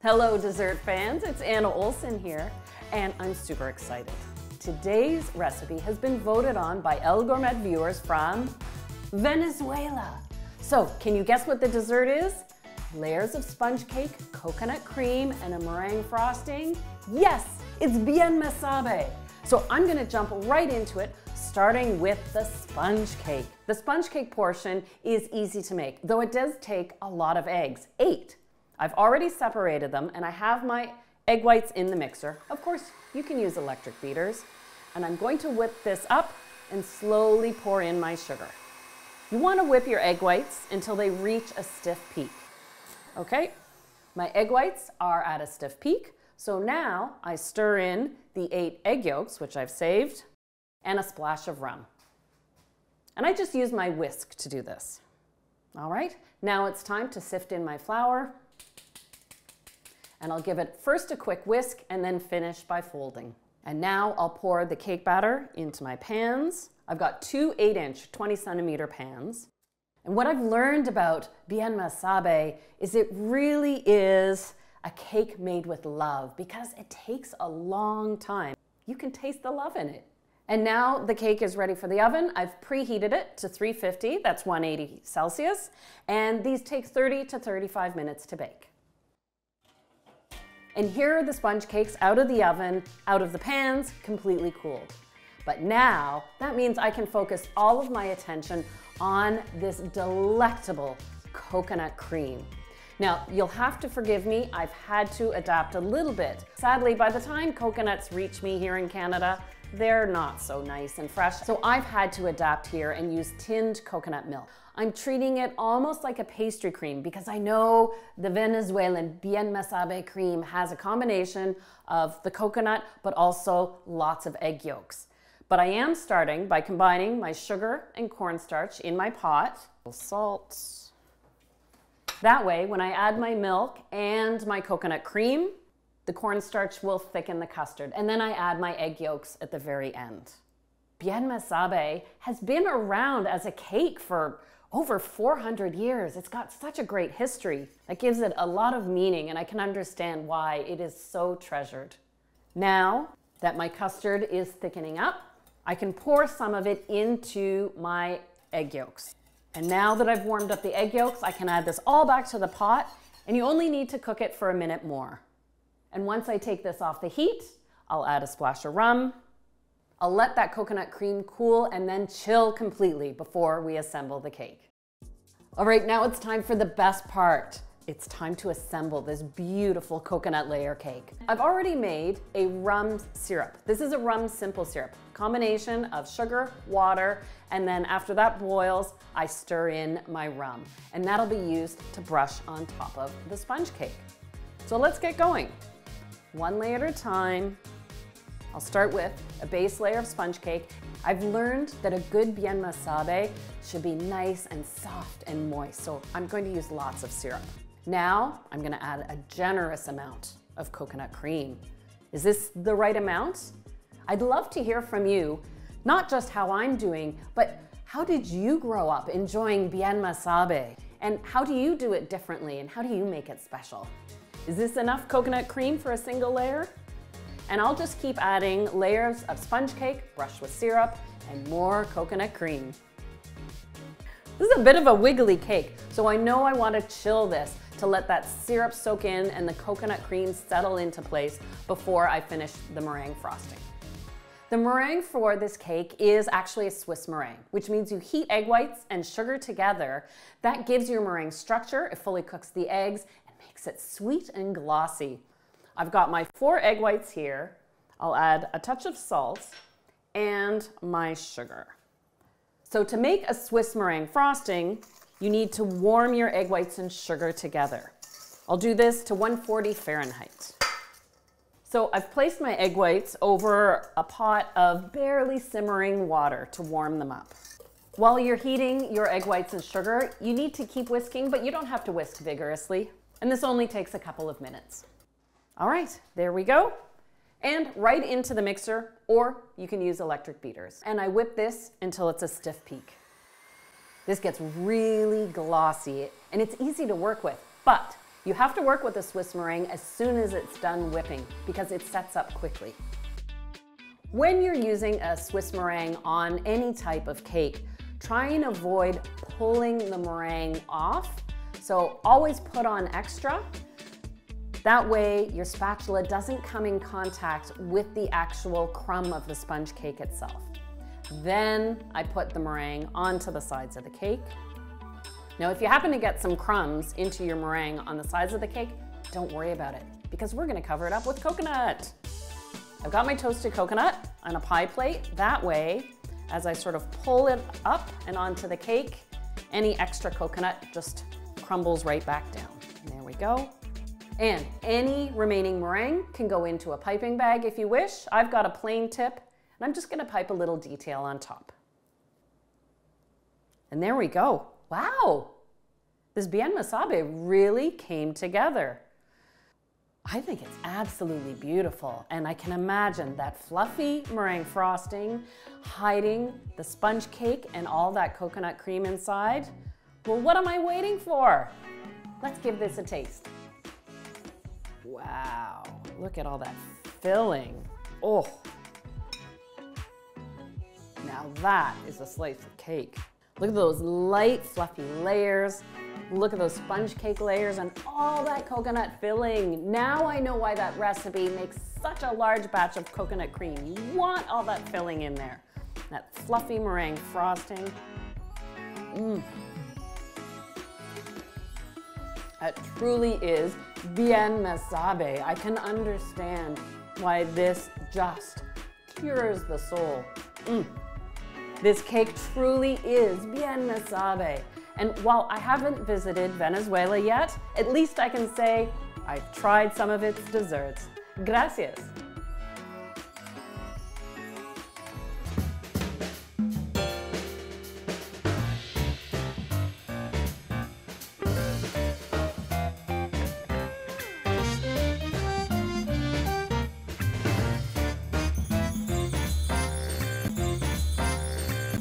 Hello, dessert fans. It's Anna Olson here, and I'm super excited. Today's recipe has been voted on by El Gourmet viewers from Venezuela. So, can you guess what the dessert is? Layers of sponge cake, coconut cream, and a meringue frosting? Yes, it's bienmesabe. So I'm gonna jump right into it, starting with the sponge cake. The sponge cake portion is easy to make, though it does take a lot of eggs, eight. I've already separated them and I have my egg whites in the mixer. Of course, you can use electric beaters. And I'm going to whip this up and slowly pour in my sugar. You wanna whip your egg whites until they reach a stiff peak. Okay, my egg whites are at a stiff peak. So now I stir in the eight egg yolks, which I've saved, and a splash of rum. And I just use my whisk to do this. All right, now it's time to sift in my flour and I'll give it first a quick whisk and then finish by folding. And now I'll pour the cake batter into my pans. I've got two 8 inch, 20 centimeter pans. And what I've learned about bienmesabe is it really is a cake made with love because it takes a long time. You can taste the love in it. And now the cake is ready for the oven. I've preheated it to 350, that's 180 Celsius, and these take 30 to 35 minutes to bake. And here are the sponge cakes out of the oven, out of the pans, completely cooled. But now, that means I can focus all of my attention on this delectable coconut cream. Now, you'll have to forgive me, I've had to adapt a little bit. Sadly, by the time coconuts reach me here in Canada, they're not so nice and fresh. So I've had to adapt here and use tinned coconut milk. I'm treating it almost like a pastry cream because I know the Venezuelan bienmesabe cream has a combination of the coconut, but also lots of egg yolks. But I am starting by combining my sugar and cornstarch in my pot, salt. That way, when I add my milk and my coconut cream, the cornstarch will thicken the custard. And then I add my egg yolks at the very end. Bienmesabe has been around as a cake for over 400 years. It's got such a great history that gives it a lot of meaning, and I can understand why it is so treasured. Now that my custard is thickening up, I can pour some of it into my egg yolks. And now that I've warmed up the egg yolks, I can add this all back to the pot, and you only need to cook it for a minute more. And once I take this off the heat, I'll add a splash of rum, I'll let that coconut cream cool and then chill completely before we assemble the cake. All right, now it's time for the best part. It's time to assemble this beautiful coconut layer cake. I've already made a rum syrup. This is a rum simple syrup, combination of sugar, water, and then after that boils, I stir in my rum. And that'll be used to brush on top of the sponge cake. So let's get going. One layer at a time, I'll start with a base layer of sponge cake. I've learned that a good bienmesabe should be nice and soft and moist, so I'm going to use lots of syrup. Now, I'm gonna add a generous amount of coconut cream. Is this the right amount? I'd love to hear from you, not just how I'm doing, but how did you grow up enjoying bienmesabe? And how do you do it differently and how do you make it special? Is this enough coconut cream for a single layer? And I'll just keep adding layers of sponge cake brushed with syrup and more coconut cream. This is a bit of a wiggly cake, so I know I want to chill this to let that syrup soak in and the coconut cream settle into place before I finish the meringue frosting. The meringue for this cake is actually a Swiss meringue, which means you heat egg whites and sugar together. That gives your meringue structure, it fully cooks the eggs, makes it sweet and glossy. I've got my four egg whites here. I'll add a touch of salt and my sugar. So to make a Swiss meringue frosting, you need to warm your egg whites and sugar together. I'll do this to 140 Fahrenheit. So I've placed my egg whites over a pot of barely simmering water to warm them up. While you're heating your egg whites and sugar, you need to keep whisking, but you don't have to whisk vigorously. And this only takes a couple of minutes. All right, there we go. And right into the mixer, or you can use electric beaters. And I whip this until it's a stiff peak. This gets really glossy and it's easy to work with, but You have to work with the Swiss meringue as soon as it's done whipping because it sets up quickly. When you're using a Swiss meringue on any type of cake, try and avoid pulling the meringue off. So always put on extra. That way your spatula doesn't come in contact with the actual crumb of the sponge cake itself. Then I put the meringue onto the sides of the cake. Now, if you happen to get some crumbs into your meringue on the sides of the cake, don't worry about it because we're gonna cover it up with coconut. I've got my toasted coconut on a pie plate. That way, as I sort of pull it up and onto the cake, any extra coconut just crumbles right back down. There we go. And any remaining meringue can go into a piping bag if you wish. I've got a plain tip and I'm just gonna pipe a little detail on top. And there we go. Wow, this Bienmesabe really came together. I think it's absolutely beautiful, and I can imagine that fluffy meringue frosting hiding the sponge cake and all that coconut cream inside. Well, what am I waiting for? Let's give this a taste. Wow, look at all that filling. Oh, now that is a slice of cake. Look at those light, fluffy layers. Look at those sponge cake layers and all that coconut filling. Now I know why that recipe makes such a large batch of coconut cream. You want all that filling in there. That fluffy meringue frosting. Mmm. It truly is bienmesabe. I can understand why this just cures the soul. Mm. This cake truly is bienmesabe. And while I haven't visited Venezuela yet, at least I can say I've tried some of its desserts. Gracias.